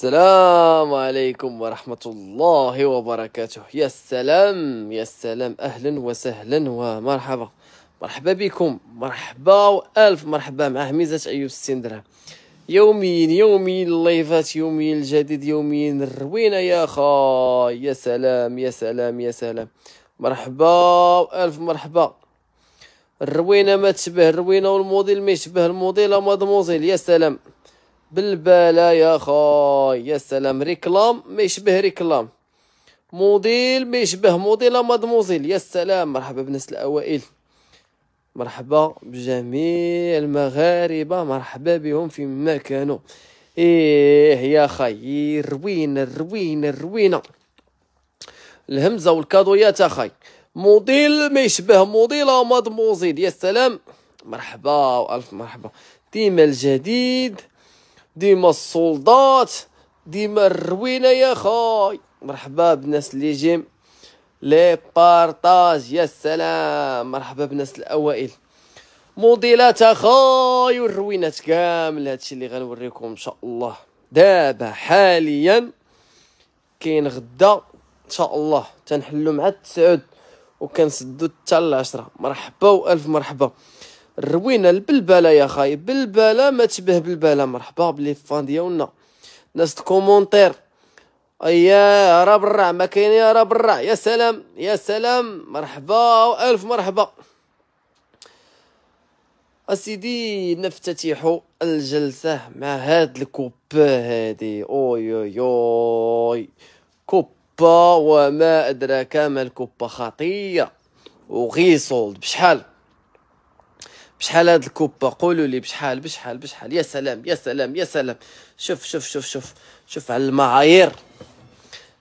السلام عليكم ورحمة الله وبركاته. يا سلام يا سلام أهلا وسهلا ومرحبا. مرحبا بكم. مرحبا وألف مرحبا مع هميزة أيوب درهم يوميا يوميا اللايفات يوميا الجديد يوميا الروينة. يا خاي يا سلام يا سلام يا سلام. مرحبا وألف مرحبا. الروينة ما تشبه الروينة والموديل ما يشبه الموديل مادموزيل يا سلام. بالبالة يا خاي يا سلام ريكلام ما يشبه ريكلام. موديل ما يشبه موديل. مادموزيل يا سلام مرحبا بالناس الأوائل. مرحبا بجميع المغاربة مرحبا بهم فيما كانوا. إيه يا خاي الروينه الروينة الروينة؟ الهمزة والكادويات اخاي موديل ما يشبه موديل. مادموزيل يا سلام مرحبا وألف مرحبا. ديما الجديد ديما السولدات ديما الروينة يا خاي مرحبا بالناس اللي جيم لي بارطاج يا سلام مرحبا بالناس الأوائل. موديلات اخاي والروينات كامل. هادشي اللي غنوريكم إن شاء الله. دابا حاليا كاين غدا. إن شاء الله تنحلو مع التسعود وكنسدو حتى العشرة. مرحبا وألف مرحبا. الروينه البلبلة يا خاي. بلبلة ما تشبه بلبلة. مرحبا بلي فان ديالنا. ناس الكومونتير. أيا راه برا ما كاين يا راه برا يا سلام يا سلام. مرحبا والف مرحبا. أسيدي نفتتح الجلسة مع هاد الكوبا هادي. أوي أوي أوي. كوبا وما أدراك ما الكوبا خطية. وغيصولد. بشحال؟ بشحال هاد الكوبا؟ قولوا لي بشحال بشحال بشحال؟ يا سلام يا سلام يا سلام. شوف شوف شوف شوف شوف على المعايير.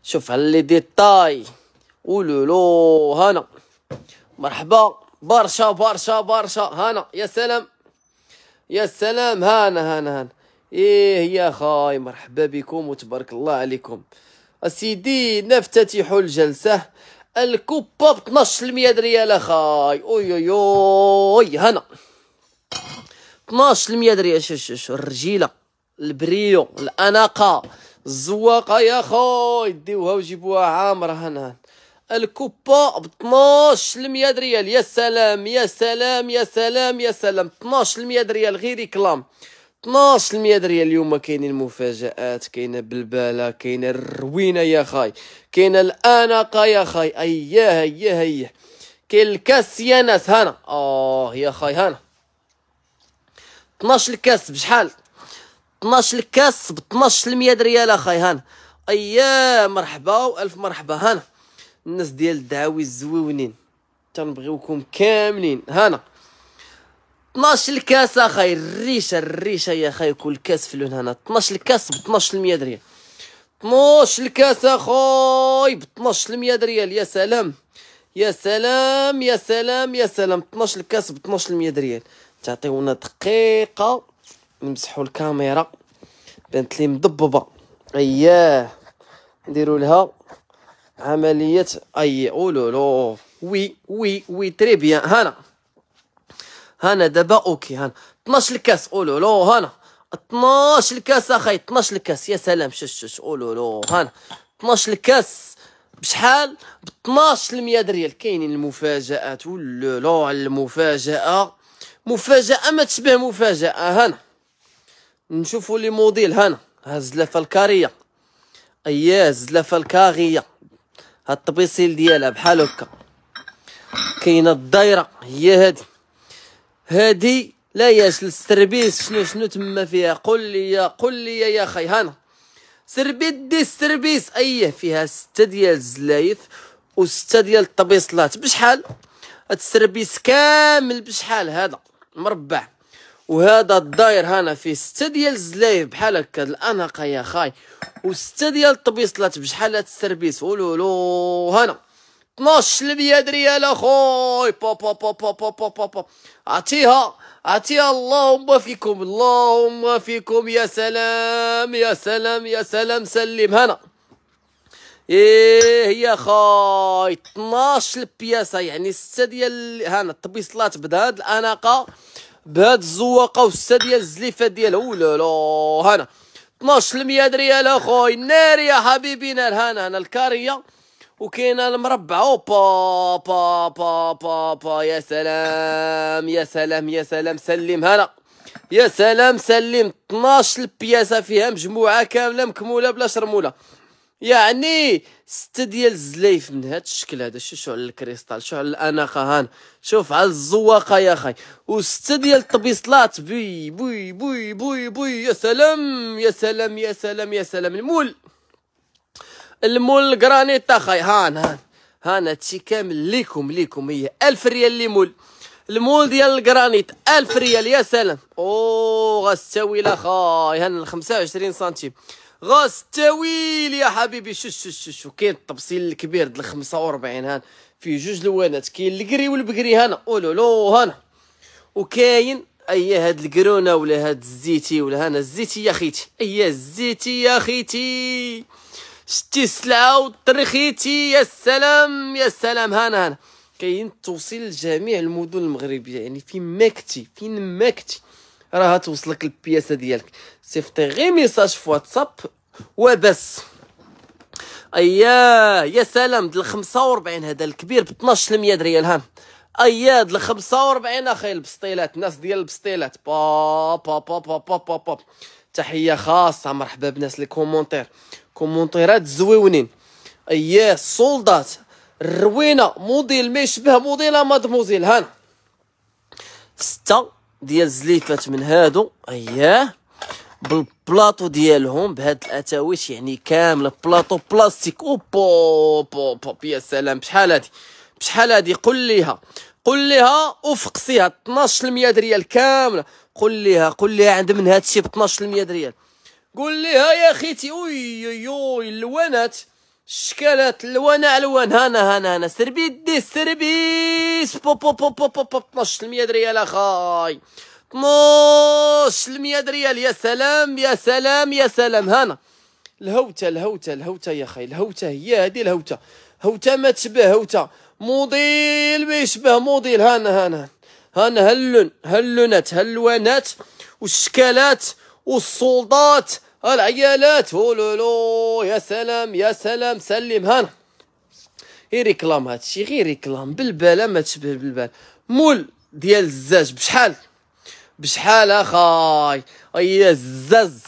شوف على لي ديتاي. اولولو هانا مرحبا. برشا برشا برشا. هانا يا سلام. يا سلام. هانا هانا هانا إيه يا خاي مرحبا بكم وتبارك الله عليكم. أسيدي نفتتح الجلسة. الكوبا ب 12 ريال اخاي أوي أوي أوي. هنا. 12 ريال شو شو شو الرجيلة البريو الأناقة. الزواقة يا خويا ديوها وجيبوها عامره هنا. الكوبا ب 12 ريال يا سلام يا سلام يا سلام يا سلام. 12 ريال غير كلام 12 ريال اليوم كاينين المفاجآت كاينة بالباله كاينة الروينة يا خاي كاينة الأناقة يا خاي أياه أياه أياه. كاين الكاس يا ناس هنا. آه يا خاي هنا. 12 الكاس بشحال؟ 12 الكاس ب 12 ريال اخاي هنا ايا مرحبا وألف مرحبا هنا الناس ديال الدعاوي الزويونين تنبغيوكم كاملين. هنا 12 الكاس اخاي الريشة الريشة يا اخاي كل كاس في لون هنا 12 الكاس ب 12 ريال. 12 الكاس أخوي ب 12 ريال يا سلام. يا سلام يا سلام يا سلام. 12 الكاس ب 12 ريال. تعطيونا دقيقة نمسحوا الكاميرا. بانت لي مضببه أياه. نديروا لها عملية. أي اولولو وي وي وي. très bien. هنا هنا دابا OK هنا 12 الكاس اولولو هنا 12 الكاس اخاي 12 الكاس. يا سلام شش اولولو هنا 12 الكاس. بشحال؟ ب 12 ريال كاينين المفاجآت. ولولو على المفاجأة. مفاجأة ما تشبه مفاجأة. هنا. نشوفوا لي موديل. هنا. ها الزلافة الكارية. اياه الزلافة الكاغية. ها الطبيصيل ديالها بحال هكا. كاينة الدايرة. هي هادي. هادي لا ياش ال service شنو شنو تما فيها؟ قل لي قل لي يا خي هنا. service دي ال service. إيه فيها ستة ديال الزلايف وستة ديال الطبيصلات بشحال؟ هاد ال service كامل بشحال هذا؟ مربع. وهذا الداير هنا فيه ستة ديال الزلايف بحال هكا الاناقه يا خاي. وستة ديال الطبيصلات بشحال هاد ال service. ولولو هنا. 12 المية ريال أخوي. با با با با با با با با أعطيها أعطيها. اللهم فيكم اللهم فيكم. يا سلام يا سلام يا سلام. سلم هنا. إيه يا خاي. 12 بياسه يعني 6 ديال هنا الطبيصلات بهاد الاناقه بهاد الزواقه و ديال الزليفة ديالها ولا لا هنا. 12 المية ريال أخوي. نار يا حبيبي نار. هانا هنا الكارية. وكاين المربع أوبا با با با با يا سلام يا سلام يا سلام. سلم هنا. يا سلام سلم. 12 البياسة فيها مجموعة كاملة مكمولة بلا شرمولة. يعني ستة ديال الزلايف من هاد الشكل هذا شو شو على الكريستال شو على الاناقه هان. شوف على الزواقة يا خاي وستة ديال الطبيصلات بوي بوي بوي بوي بوي. يا سلام يا سلام يا سلام يا سلام. ال moule المول الجرانيت اخاي هان هان هان هادشي كامل ليكم ليكم. هي ألف ريال اللي مول. المول ديال الجرانيت ألف ريال. يا سلام. أو غاستوي لاخاي هان 25 سنتيم. غاستويل يا حبيبي. شو شو شو شو؟ كاين الطبسيل الكبير ديال 45 هان فيه جوج لوانات كاين الكري والبكري هنا اولولو هنا وكاين أي هاد القرونة ولا هاد الزيتي ولا هنا الزيتي يا خيتي أي الزيتي يا خيتي شتي السلعة وطرخيتي يا سلام يا سلام هنا هنا كاين توصيل لجميع المدن المغربية. يعني فين ما كنتي فين ما كنتي. راه توصلك البياسة ديالك. صيفطي غير message في واتساب. وبس اياه يا سلام ديال 45 هذا الكبير ب 12 100 ريال ها اياه ديال 45 أخي البسطيلات الناس ديال البسطيلات. با با با با با با, با. تحية خاصة مرحبا بناس les commentaires. كومونتيرات زويونين. اياه السولدات الروينه موديل ما يشبه موديل مادموزيل هانا ستة ديال الزليفات من هادو اياه بالبلاطو ديالهم بهاد الاتاويش يعني كامله بلاطو بلاستيك أو بو بو بو يا سلام بشحال هادي بشحال هادي قول ليها قول ليها وفقسيها 12 ريال كامله قول ليها قول ليها عند من هادشي ب 12 ريال قول ليها يا خيتي اوي اوي اللوانات الشكالات الوان الوان هانا هانا هانا. service دي service بو بو بو بو بو بو 12 ريال أخاي. 12 ريال. يا سلام يا سلام يا سلام. هانا. الهوتة الهوتة الهوتة يا خي الهوتة هي هذه الهوتة. هوتة ما تشبه هوتة. موديل ما يشبه موديل. هانا هانا. هانا هلون هلونات هلوانات والشكالات والسلطات العيالات هولولو يا سلام يا سلام سلم هانا غير ريكلام هادشي غير ريكلام. بالبال ما تشبه بالبال. مول ديال الزاج بشحال؟ بشحال أخاي؟ أي الزاز.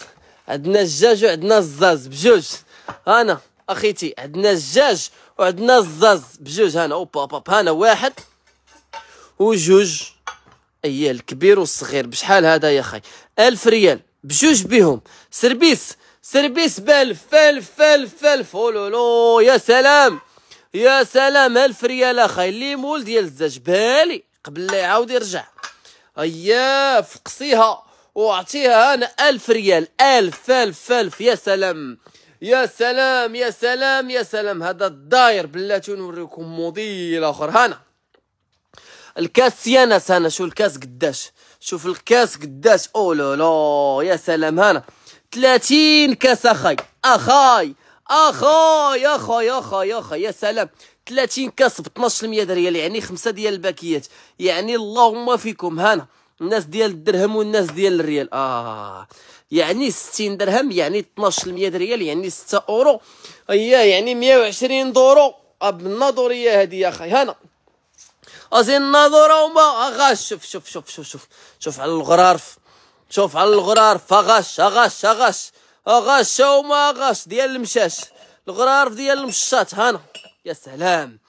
عندنا الزاج وعندنا الزاز بجوج. أنا أخيتي عندنا الزاج وعندنا الزاز بجوج. هنا أوبا أوبا هنا واحد. وجوج. أي الكبير والصغير. بشحال هذا يا خاي ألف ريال. بجوج بهم سربيس. سربيس بألف ألف ألف ألف أولولو يا سلام. يا سلام. ألف ريال أخاي اللي مول ديال الزاج بالي قبل لا يعاود يرجع. أيا فقسيها. وأعطيها أنا ألف ريال. ألف ألف ألف يا سلام. يا سلام. يا سلام. يا سلام. هذا الداير. بلاتي نوريكم موديل آخر. هنا. الكاس سيانس هنا شو الكاس قداش. شوف الكاس قداش. أو لا لا يا سلام. هنا 30 كاس أخاي. أخاي. أخاي أخاي أخاي أخاي. يا سلام. 30 كاس ب 12 ريال يعني خمسة ديال الباكيات. يعني اللهم فيكم. هنا الناس ديال الدرهم والناس ديال الريال. آه. يعني 60 درهم يعني 12 ريال يعني 6 أورو. اييه يعني 120 دورو. بالنظريه هذه يا أخي هنا أزين الناظوره وما غاش شوف شوف شوف شوف شوف. شوف على الغرارف شوف على الغرارف اغاش اغاش اغاش اغاش وما اغاش ديال المشاش. الغرارف ديال المشات هانا يا سلام.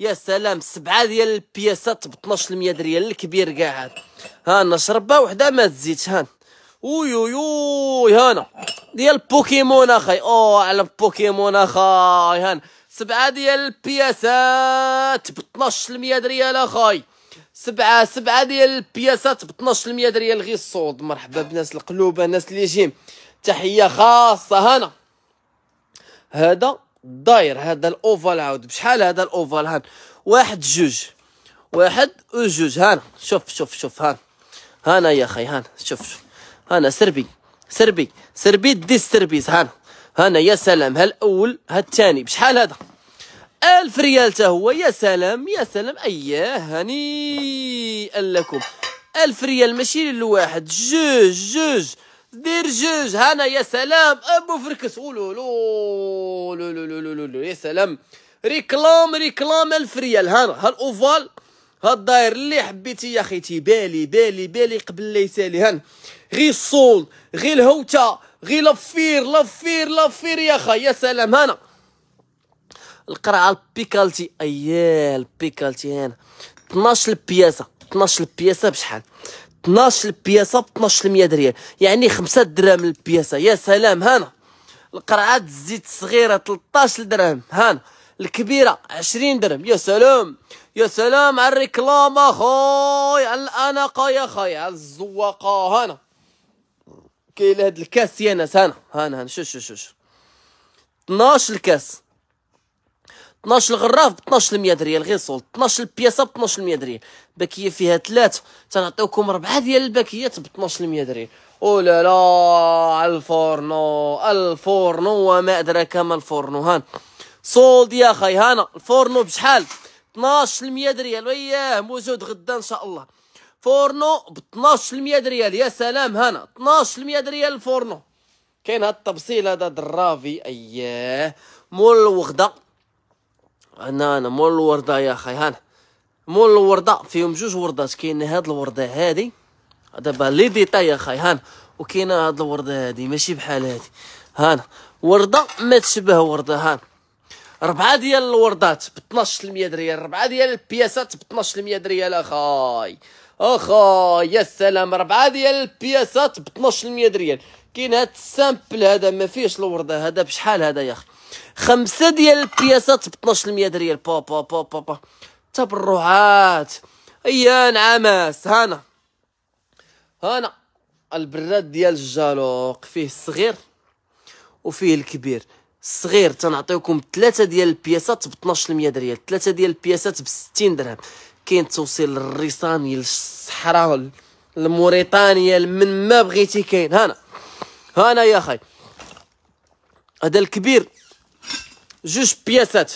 يا سلام. سبعة ديال البياسات ب 12 ريال الكبير كاع. هذا هانا شربة وحدة ما تزيدش. هان أوي هانا ديال بوكيمون اخاي أو على بوكيمون اخاي هان سبعة ديال البياسات ب 12 ريال اخاي سبعة سبعة ديال البياسات ب 12 ريال غير الصوت مرحبا بناس القلوب الناس اللي جيم. تحية خاصة هنا. هذا داير هذا ال ovale عاود. بشحال هذا ال ovale؟ هان. واحد جوج. واحد وجوج. هانا شوف شوف شوف. هان. هانا يا خي هان. شوف شوف. هانا سربي. سربي. سربي دي ال service هانا هانا يا سلام. هالأول هالثاني. بشحال هذا؟ ألف ريال هو. يا سلام يا سلام. أياه هنيئا لكم. ألف ريال ماشي للواحد. جوج جوج. دير جوج. هانا يا سلام. أبو فركس. أولو لو لو لو لو لو لو يا سلام. réclame réclame. ألف ريال. هانا ها ال ovale. ها الداير اللي حبيتي يا أخي بالي بالي بالي. قبل لا يسالي. هان غي ال solde غي الهوتا غي l'affaire l'affaire l'affaire يا خا يا سلام. هانا. القرعه البيكالتي اييه البيكالتي هنا 12 بياسه 12 بياسه بشحال؟ 12 البياسة ب 12 100 ريال يعني 5 دراهم البياسة. يا سلام هانا. القرعات الزيت الصغيره 13 درهم هانا. الكبيرة 20 درهم. يا سلام يا سلام على الريكلام أخويا على الأناقة يا خويا على الزواقة. هانا. كاين هاد الكاس يا ناس. هانا هانا هانا. شوف شوف شوف 12 الكاس. 12 الغراف ب 12 100 ريال غير صول 12 البياسة ب 12 100 ريال باكية فيها ثلاث تنعطيوكم ربعة ديال الباكيات ب 12 100 ريال أو لا لا الفورنو الفورنو وما أدراك ما الفورنو هان solde يا خي هانا الفورنو بشحال؟ 12 100 ريال وياه موجود غدا إن شاء الله. فورنو ب 12 100 ريال يا سلام هانا 12 100 ريال الفورنو كاين هاد التبصيل هذا درافي أياه مول الوغده أنا أنا مول الورده يا أخي هانا. مول الورده فيهم جوج وردات كاين هاد الوردة هادي. دابا les détails يا أخي هانا. وكاينة هاد الوردة هادي ماشي بحال هادي. هانا. وردة ما تشبه وردة هانا. ربعة ديال الوردات ب 12 ريال ربعة ديال البياسات ب 12 ريال أخاي. أخاي يا سلام. ربعة ديال البياسات ب 12 ريال كاين هاد ال simple هذا ما فيهش الوردة هذا بشحال هذا يا أخي؟ خمسة ديال البياسات ب 12 ريال با با با با, با. تبرعات. أيا نعماس هانا. هانا. البراد ديال الجالوق. فيه الصغير وفيه الكبير. الصغير تنعطيكم ثلاثة ديال البياسات ب 12 ريال ثلاثة ديال البياسات ب 60 درهم. كاين توصيل للريساني للصحراء لموريتانيا من ما بغيتي كاين. هانا. هانا يا خاي هذا الكبير جوج بياسات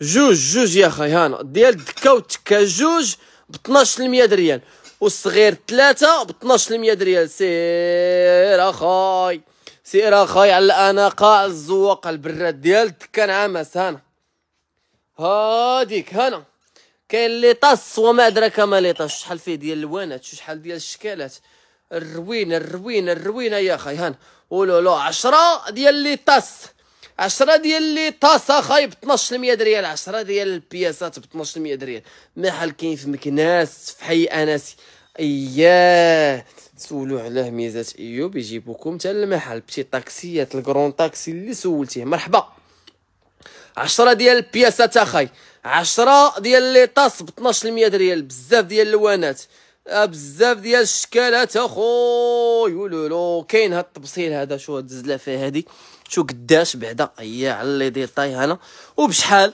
جوج جوج يا خاي هانا ديال دكا وتكا جوج ب 12 ريال والصغير ثلاثة ب 12 ريال سير أخاي سير أخاي على الاناقه الزواق البراد ديال دكا نعمس هانا. هاديك هانا. كاين les tasses وما أدراك ما les tasses شحال فيه ديال الوانات شحال ديال الشكالات. الروينة الروينة الروينة يا خاي هان ولو لو 10 ديال les tasses 10 ديال les tasses اخاي ب 12 ريال 10 ديال البياسات ب 12 ريال محل كاين في مكناس في حي أناسي. اياه سولو على هميزات أيوب يجيبوكم حتى المحل. بشي طاكسيات ال grand taxi اللي سولتيه. مرحبا. 10 ديال البياسات اخاي 10 ديال les tasses ب 12 ريال بزاف ديال اللوانات آه، بزاف ديال الشكالات اخويا ولولو كاين هاد التبصيل هذا شو هاد الزلافة هادي. شو قداش بعدا؟ أيا على les détails هنا. وبشحال؟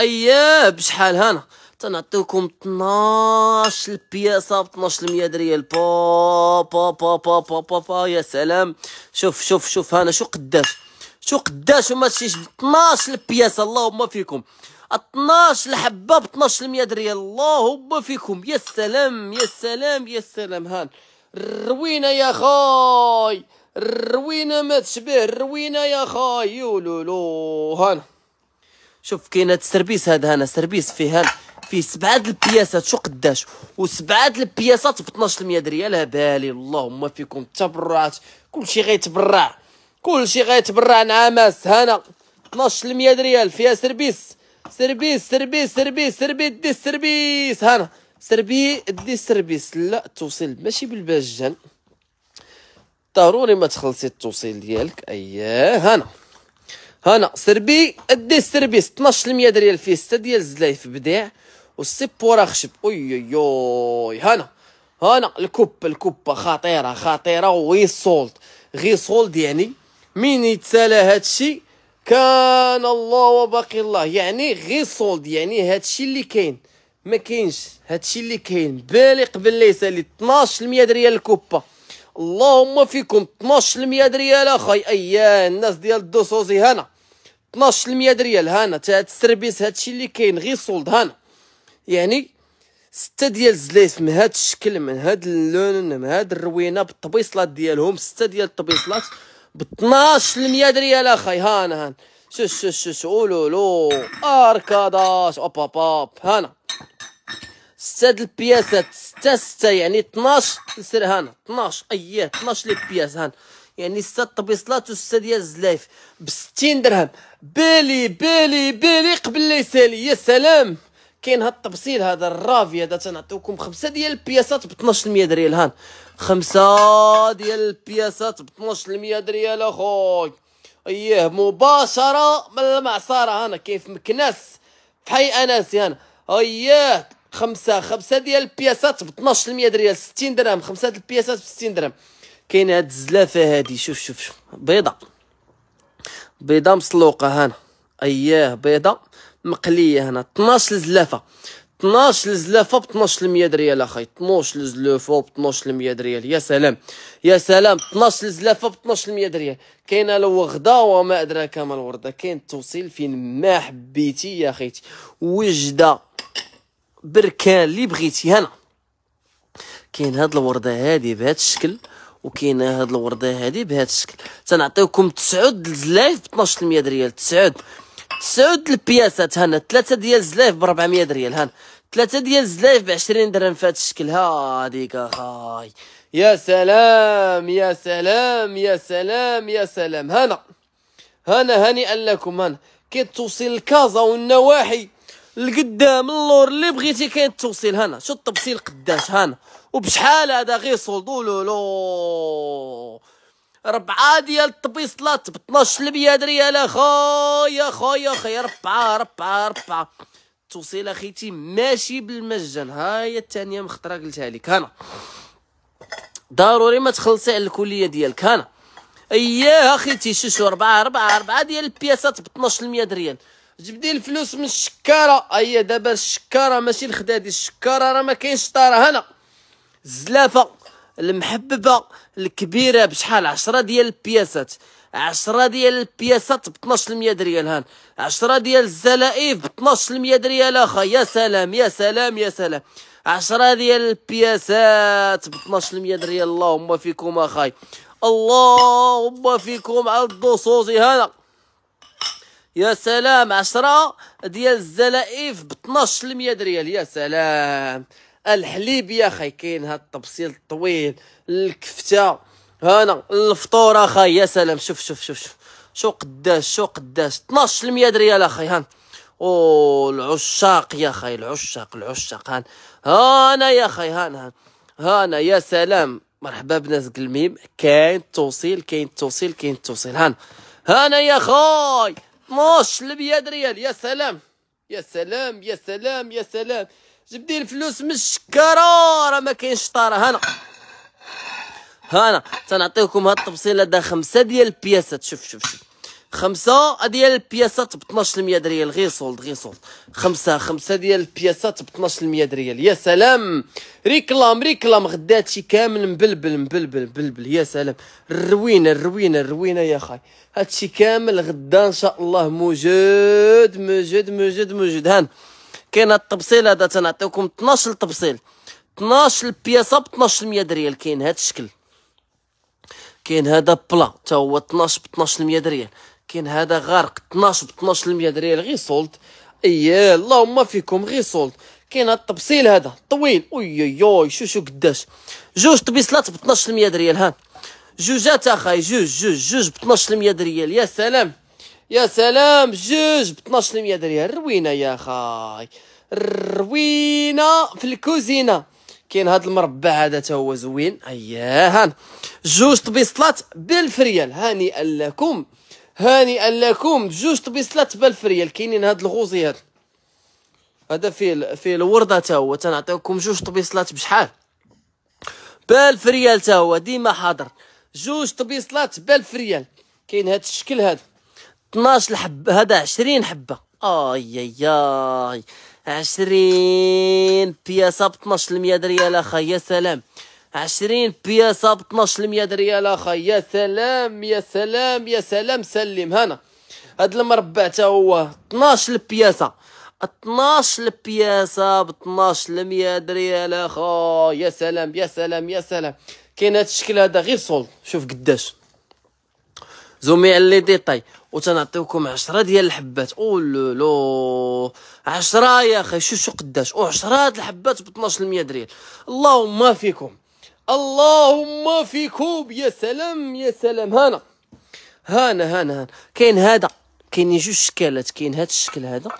أيا بشحال هنا؟ تنعطيكم 12 البياسة ب 12 ريال با با با با با با, با يا سلام. شوف شوف شوف هنا شو قداش. شو قداش وما تشيش 12 البياسة. اللهم فيكم. 12 الحبة ب 12 ريال اللهم فيكم. يا سلام يا سلام يا سلام. هان. الروينه يا خاي الروينه ما تشبه الروينه يا خاي يولولو. هان شوف كاين هاد السربيس هذا هنا سربيس فيه هان فيه سبعة البياسات شو قداش؟ وسبعة البياسات ب 12 ريال بالي اللهم فيكم تبرعات كلشي غيتبرع كلشي غيتبرع نعماس. هنا 12 ريال فيها service. service service service service des services. هنا سربي des services. لا توصيل ماشي بالباجان ضروري ما تخلصي التوصيل ديالك. اييه هنا. هنا سربي des services 12 ريال فيه 6 ديال الزلايف بديع وال support خشب. أوي أوي هنا هنا. الكوب الكوبه خطيرة خطيرة. وي solde غي solde يعني مين يتسالى هادشي كان الله وباقي الله. يعني غير solde يعني هادشي اللي كاين. ما كاينش. هادشي اللي كاين. بالي قبل لي 12 ريال الكوبا اللهم فيكم 12 ريال اخاي أيا الناس ديال الدوسوزي هنا. 12 ريال هنا تا هاد ال service هادشي اللي كاين غير solde هنا. يعني ستة ديال الزليف من هاد الشكل من هاد اللون من هاد الروينة بالطبيصلات ديالهم ستة ديال الطبيصلات ب 12 المية ريال اخاي هانا هان شوش شوش شوش اولولو أركاداش. أوب أوب أوب. هانا. ستة البياسات ستة ستة يعني 12 سر هانا 12 اييه 12 les pièces هان. يعني ستة طبيصلات وستة ديال الزلايف ب 60 درهم. بيلي بيلي بيلي قبل لي يسالي يا سلام. كاين هاد التبصيل هذا الرافي هذا تنعطيوكم خمسة ديال البياسات ب 12 ريال هان. خمسة ديال البياسات ب 12 ريال أخوي. اييه مباشرة من المعصرة هنا كيف مكناس في حي أناسي هنا. اييه خمسة خمسة ديال البياسات ب 12 ريال 60 درهم خمسة ديال البياسات ب 60 درهم. كاين هاد الزلافة هادي شوف شوف شوف. بيضة. بيضة مسلوقة هنا. اييه بيضة مقلية هنا. 12 زلافه 12 زلافه ب 12 ريال أخي. 12 زلافه ب 12 ريال يا سلام يا سلام. 12 زلافه ب 12 ريال كاينة الوغده وما أدراك ما الوردة. كاين التوصيل فين؟ ما حبيتي يا خيتي وجدة. بركان اللي بغيتي هنا كاين هاد الوردة هادي بهذا الشكل وكاينه هاد الوردة هادي بهذا الشكل. تنعطيوكم تسعود الزلايف ب 12 ريال. تسعود. تسعود البياسات هنا. ثلاثة ديال الزلايف ب 400 ريال هنا. ثلاثة ديال الزلايف ب 20 درهم في هذا الشكل. هاديك اخاي يا سلام يا سلام يا سلام يا سلام. هنا. هنا هنيئا لكم هنا. كاين توصيل الكازا والنواحي القدام اللور اللي بغيتي كاين التوصيل هنا. شو التبصيل قداش هنا؟ وبشحال هذا غير solde ولولو ربعة ديال الطبيصلات ب 12 المية ريال. اخويا اخويا اخويا ربعة ربعة ربعة. توصيل أخيتي ماشي بالمجان. هاهي الثانية مخطرة قلتها لك. هنا. ضروري ما تخلصي على الكلية ديالك. هنا. اييه أخيتي شوشو ربعة ربعة ربعة ديال البياسات ب 12 المية ريال. جبدي الفلوس من الشكارة. اييه دابا الشكارة ماشي الخدادي. الشكارة راه ما كاينش طارة. هنا زلافة المحببة الكبيرة بشحال؟ 10 ديال البياسات. 10 ديال البياسات ب 12 ريال هان 10 ديال الزلائف ب 12 ريال أخا يا سلام يا سلام يا سلام. 10 ديال البياسات ب 12 ريال اللهم فيكم أخاي. اللهم فيكم على الدصوصي هذا يا سلام 10 ديال الزلائف ب 12 ريال يا سلام. الحليب يا خي كاين هاد التبصيل الطويل الكفتة هنا الفطور اخاي يا سلام. شوف شوف شوف شوف. شو قداش شو قداش. 12 ريال اخاي هان. أو العشاق يا خي العشاق العشاق هان. هانا يا خي هان هان. هانا يا سلام. مرحبا بناس قلميم. كاين التوصيل كاين التوصيل كاين التوصيل هان. هانا يا خاي 12 ريال يا سلام يا سلام يا سلام يا سلام جبدي الفلوس من الشكاره راه ما كاينش طاره هنا هنا تنعطيكم هاد التبصيل هذا خمسه ديال البياسات شوف شوف شوف خمسة ديال البياسات ب 12 ريال غير solde غير solde خمسة خمسة ديال البياسات ب 12 ريال يا سلام! réclame réclame. غدا هادشي كامل مبلبل مبلبل مبلبل. يا سلام! الروينة الروينة الروينة يا خاي. هادشي كامل غدا إن شاء الله. موجود موجود موجود موجود. هان. كاين هاد التبصيل هذا تنعطيكم 12 تبصيل 12 بياسه ب 12 ريال كاين هاد الشكل. كاين هذا plat. حتى هو 12 ب 12 ريال كاين هذا غارق 12 ب 12 ريال غير solde اييه اللهم فيكم غير solde كاين هاد التبصيل هذا طويل. أوي أوي شو شو قداش. جوج طبيصلات ب 12 ريال ها. جوجات اخاي جوج جوج جوج ب 12 ريال يا سلام يا سلام جوج ب 12 ريال روينه يا خاي روينه في الكوزينة. كاين هاد المربع هذا تا هو زوين. أييه هان. جوج طبيصلات بالف ريال هانيئا لكم. هانيئا لكم جوج طبيصلات بالف ريال كاينين هاد ال rosé هاد. هذا فيه فيه الوردة تا هو تنعطيكم جوج طبيصلات بشحال؟ بالف ريال تا هو ديما حاضر. جوج طبيصلات بالف ريال كاين هاد الشكل هذا 12 حبة هذا 20 حبة. آي آي آي. 20 بياسة ب 12 ريال أخي يا سلام. 20 بياسة ب 12 ريال أخي. يا سلام يا سلام يا سلام. سلم. هنا. هاد المربع تا هو 12 بياسة. 12 البياسه ب 12 100 ريال اخا يا سلام يا سلام يا سلام. كاين هذا الشكل هذا غير solde. شوف قداش. زومي على les détails وتنعطيوكم عشرة ديال الحبات. أو لو عشرة يا أخي. شو شو قداش. أو عشرة هاد الحبات ب 12 ريال اللهم فيكم. اللهم فيكم يا سلام يا سلام. هانا هانا هانا هانا. كاين هذا كاينين جوج شكالات. كاين هذا الشكل هذا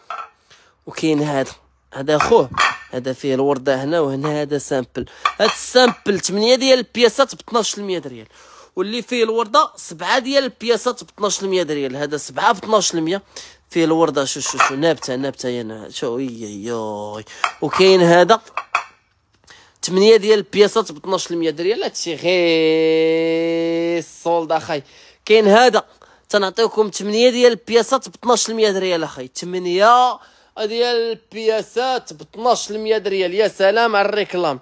وكاين هذا. هذا خوه هذا فيه الوردة هنا وهنا هذا simple. هذا ال simple 8 ديال البياسات ب 12 ريال واللي فيه الوردة سبعة ديال البياسات ب 12 ريال هذا سبعة ب 12 فيه الوردة شو شو شو نابتة نابتة يا شو يا. وكاين هذا 8 ديال البياسات ب 12 ريال هادشي غير ال solde اخاي كاين هذا. تنعطيوكم 8 ديال البياسات ب 12 ريال اخاي 8 ديال البياسات ب 12 ريال يا سلام على ال réclame.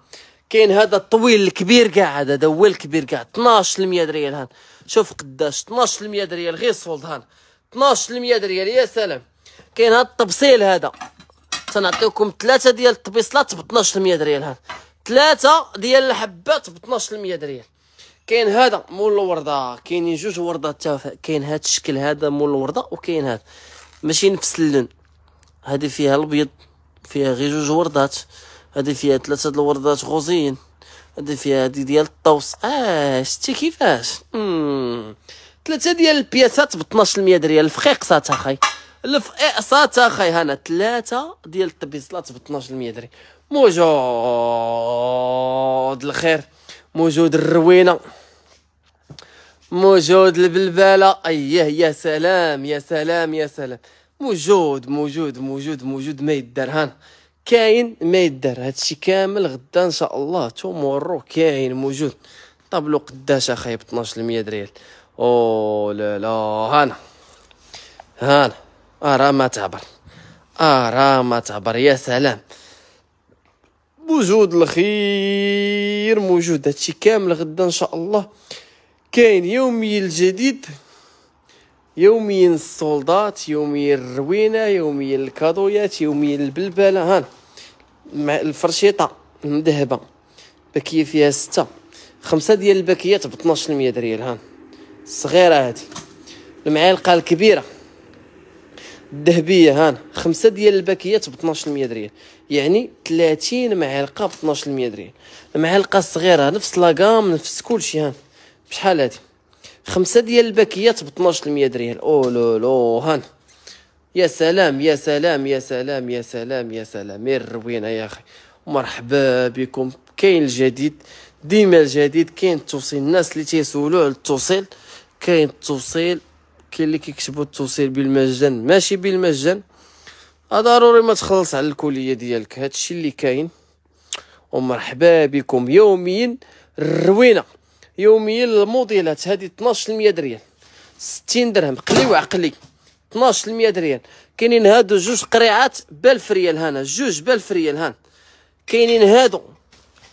كاين هذا الطويل الكبير كاع هذا هو الكبير كاع. 12 ريال هان. شوف قداش. 12 ريال غير solde هان. 12 ريال يا سلام. كاين هذا الطبسيل هذا. تنعطيوكم ثلاثة ديال الطبيصلات ب 12 ريال هان. ثلاثة ديال الحبات ب 12 ريال كاين هذا مول الوردة كاينين جوج وردات كاين هذا الشكل هذا مول الوردة وكاين هذا ماشي نفس اللون. هذه فيها الابيض فيها غير جوج وردات. هذه فيها ثلاثة الوردات غوزيين. هذه فيها هذه ديال الطوس. آه شتي كيفاش؟ ثلاثة ديال البياسات ب 12 ريال الفقيقصات اخاي الفقيقصات اخاي هنا ثلاثة ديال الطبيصلات ب 12 ريال موجود الخير موجود الروينة موجود البلباله اييه يا سلام يا سلام يا سلام. موجود موجود موجود موجود ما يدار. هان كاين ما يدار. هادشي كامل غدا إن شاء الله. tomorrow كاين موجود. طابلو قداش اخاي ب 12 ريال. أو لا لا. هانا هانا راه ما تعبر. راه ما تعبر. يا سلام. موجود الخير موجود هادشي كامل غدا إن شاء الله. كاين يومي الجديد يوميا السولدات يوميا الروينة يوميا الكادويات يوميا البلبلة. هان مع الفرشيطة المذهبة. باكيه فيها ستة. خمسة ديال الباكيات ب 12 ريال هان الصغيره هادي. المعالقة الكبيرة. الذهبية هان خمسة ديال الباكيات ب 12 ريال يعني 30 معلقة ب 12 ريال المعلقة الصغيرة نفس لاكام نفس كلشي هان. بشحال هادي؟ خمسة ديال الباكيات ب 12 ريال أو لو لو هان. يا سلام يا سلام يا سلام يا سلام يا سلام. يا الروينه يا أخي. مرحبا بكم. كاين الجديد ديما الجديد كاين التوصيل. الناس اللي تيسولوا على التوصيل كاين التوصيل. كاين اللي كيكتبوا التوصيل بالمجان ماشي بالمجان. ضروري ما تخلص على ال colis ديالك. هادشي اللي كاين. ومرحبا بكم. يوميا الروينة. يوميا الموديلات. هذه 12 ريال 60 درهم. قلي وعقلي. 12 ريال كاينين هادو جوج قريعات ب 1000 ريال هنا. جوج ب 1000 ريال هان كاينين هادو.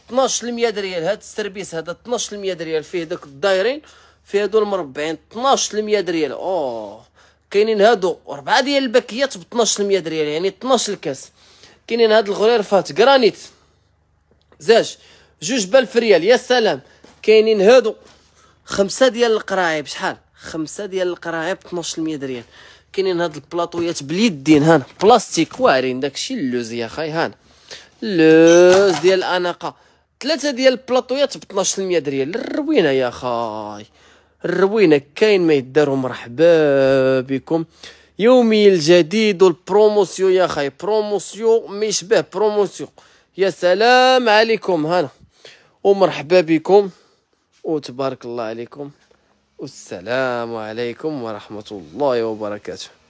12 ريال هاد ال service هذا 12 ريال فيه داك الدايرين. فيه هادو المربعين 12 ريال أوه كاينين هادو اربعه ديال الباكيات ب 12 ريال يعني 12 الكاس. كاينين هاد الغريرفات جرانيت زاج جوج ب 1000 ريال يا سلام. كاينين هادو خمسة ديال القراعي بشحال خمسة ديال القراعي ب 12 ريال كاينين هاد البلاطويات باليدين هانا بلاستيك واعرين داكشي اللوز يا خاي هانا اللوز ديال الأناقة. ثلاثة ديال البلاطويات ب 12 ريال الروينة يا خاي الروينة كاين ما يدارو مرحبا بكم. يومي الجديد وال promotion يا خاي promotion ما promotion يا سلام عليكم هانا ومرحبا بكم. وتبارك الله عليكم. والسلام عليكم ورحمة الله وبركاته.